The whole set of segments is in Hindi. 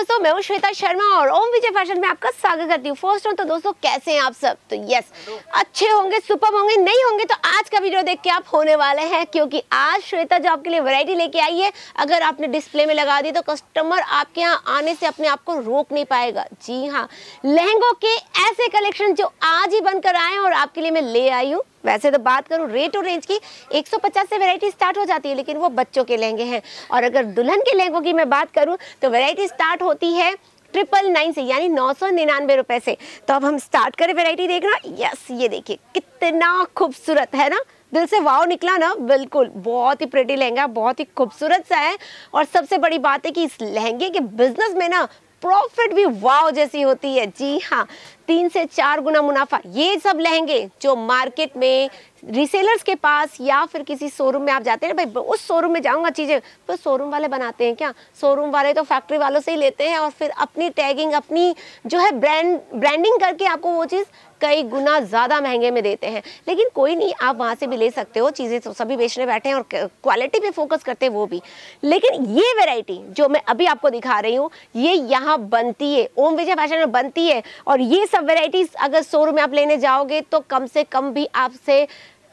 दोस्तों मैं हूँ श्वेता शर्मा और ओम विजय फ़ैशन में आपका स्वागत करती हूँ। फ़र्स्ट ऑन तो दोस्तों कैसे हैं आप सब? तो यस अच्छे होंगे सुपर होंगे नहीं होंगे तो आज का वीडियो देख के आप होने वाले हैं क्योंकि आज श्वेता जो आपके लिए वैरायटी लेके आई है अगर आपने डिस्प्ले में लगा दी तो कस्टमर आपके यहाँ आने से अपने आप को रोक नहीं पाएगा। जी हाँ लहंगों के ऐसे कलेक्शन जो आज ही बनकर आए हैं और आपके लिए मैं ले आई हूँ। वैसे तो बात करूँ रेट और रेंज की 150 से वैरायटी स्टार्ट हो जाती है, लेकिन वो बच्चों के लहंगे हैं। और अगर दुल्हन के लहंगों की मैं बात करूँ तो वैरायटी स्टार्ट होती है ट्रिपल नाइन से, यानी नौ सौ निन्यानवे रुपए से। तो अब हम स्टार्ट करें वैरायटी देखना। यस ये देखिए, कितना खूबसूरत है ना? दिल से वाव निकला ना? बिल्कुल, बहुत ही प्रेटी लहंगा, बहुत ही खूबसूरत सा है। और सबसे बड़ी बात है कि इस लहंगे के बिज़नेस में ना प्रॉफिट भी वाव जैसी होती है। जी हाँ तीन से चार गुना मुनाफा, ये सब लहंगे जो मार्केट में रिसेलर्स के पास या फिर किसी शोरूम में आप जाते हैं, भाई, उस शोरूम में जाऊँगा चीज़ें तो शोरूम वाले बनाते हैं क्या? शोरूम वाले तो फैक्ट्री वालों से ही लेते हैं और फिर अपनी टैगिंग अपनी जो है ब्रांड ब्रांडिंग करके आपको वो चीज़ कई गुना ज़्यादा महँगे में देते हैं। लेकिन कोई नहीं, आप वहाँ से भी ले सकते हो, चीज़ें तो सभी बेचने बैठे हैं और क्वालिटी पे फोकस करते हैं वो भी। लेकिन ये वेराइटी जो मैं अभी आपको दिखा रही हूँ, ये यहाँ बनती है, ओम विजय फ़ैशन में बनती है। और ये सब वेराइटीज़ अगर शोरूम में आप लेने जाओगे तो कम से कम भी आपसे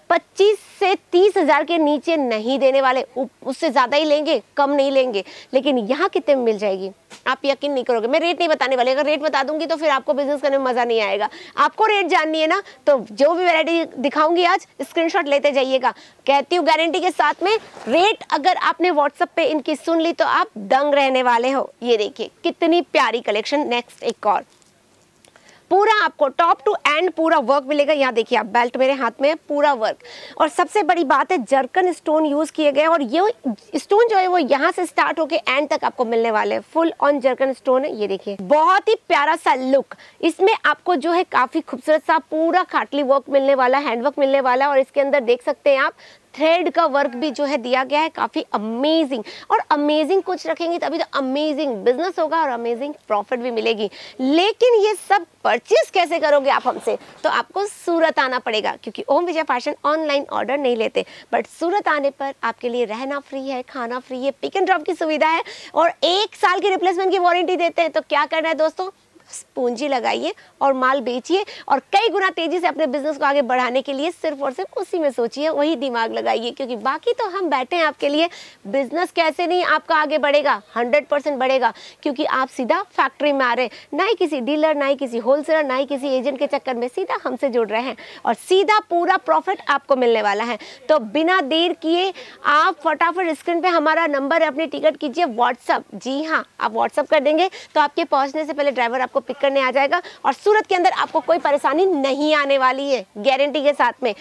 25 से तीस हज़ार के नीचे नहीं देने वाले उससे ज़्यादा ही लेंगे, कम नहीं लेंगे। लेकिन यहाँ कितने में मिल जाएगी? आप यकीन नहीं करोगे। मैं रेट नहीं बताने वाली। अगर रेट बता दूँगी तो फिर आपको बिज़नेस करने में मज़ा नहीं आएगा। आपको रेट जाननी है ना तो जो भी वेरायटी दिखाऊँगी आज स्क्रीनशॉट लेते जाइएगा। कहती हूँ गारंटी के साथ में रेट अगर आपने व्हाट्सअप पे इनकी सुन ली तो आप दंग रहने वाले हो। ये देखिए, कितनी प्यारी कलेक्शन नेक्स्ट एक और। पूरा आपको टॉप टू एंड पूरा वर्क मिलेगा। यहाँ देखिए आप बेल्ट मेरे हाथ में है, पूरा वर्क। और सबसे बड़ी बात है, जर्कन स्टोन यूज़ किए गए और ये स्टोन जो है वो यहाँ से स्टार्ट होके एंड तक आपको मिलने वाले हैं। फुल ऑन जर्कन स्टोन है, ये देखिए। बहुत ही प्यारा सा लुक। इसमें आपको जो है काफ़ी खूबसूरत सा पूरा खाटली वर्क मिलने वाला, हैंडवर्क मिलने वाला और इसके अंदर देख सकते हैं आप थ्रेड का वर्क भी जो है दिया गया है, काफ़ी अमेजिंग और अमेजिंग कुछ रखेंगे तभी तो अमेजिंग बिज़नेस होगा और अमेजिंग प्रॉफिट भी मिलेगी। लेकिन ये सब परचेज कैसे करोगे आप हमसे? तो आपको सूरत आना पड़ेगा, क्योंकि Om Vijay Fashion online order नहीं लेते। बट सूरत आने पर आपके लिए रहना फ्री है, खाना फ्री है पिक एंड ड्रॉप की सुविधा है और एक साल की रिप्लेसमेंट की वारंटी देते हैं। तो क्या करना है दोस्तों? पूंजी लगाइए और माल बेचिए और कई गुना तेज़ी से अपने बिज़नेस को आगे बढ़ाने के लिए सिर्फ़ और सिर्फ़ उसी में सोचिए, वही दिमाग लगाइए, क्योंकि बाकी तो हम बैठे हैं आपके लिए। बिज़नेस कैसे नहीं आपका आगे बढ़ेगा? हंड्रेड परसेंट बढ़ेगा, क्योंकि आप सीधा फैक्ट्री में आ रहे हैं। ना ही किसी डीलर ना ही किसी होलसेलर ना ही किसी एजेंट के चक्कर में सीधा हमसे जुड़ रहे हैं और सीधा पूरा प्रॉफिट आपको मिलने वाला है। तो बिना देर किए आप फटाफट स्क्रीन पे हमारा नंबर अपनी टिकट कीजिए व्हाट्सअप जी हाँ आप व्हाट्सअप कर देंगे तो आपके पहुँचने से पहले ड्राइवर आपको पिक करने आ जाएगा और सूरत के अंदर आपको कोई परेशानी नहीं आने वाली है गारंटी के साथ में।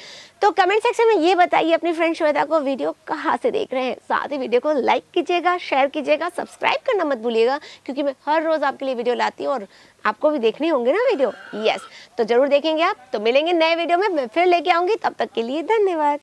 तो कमेंट सेक्शन में ये बताइए अपनी फ्रेंड श्वेता को वीडियो कहाँ से देख रहे हैं। साथ ही वीडियो को लाइक कीजिएगा शेयर कीजिएगा सब्सक्राइब करना मत भूलिएगा, क्योंकि मैं हर रोज़ आपके लिए वीडियो लाती हूँ और आपको भी देखने होंगे ना वीडियो यस तो ज़रूर देखेंगे आप। तो मिलेंगे नए वीडियो में, मैं फिर लेके आऊँगी, तब तक के लिए धन्यवाद।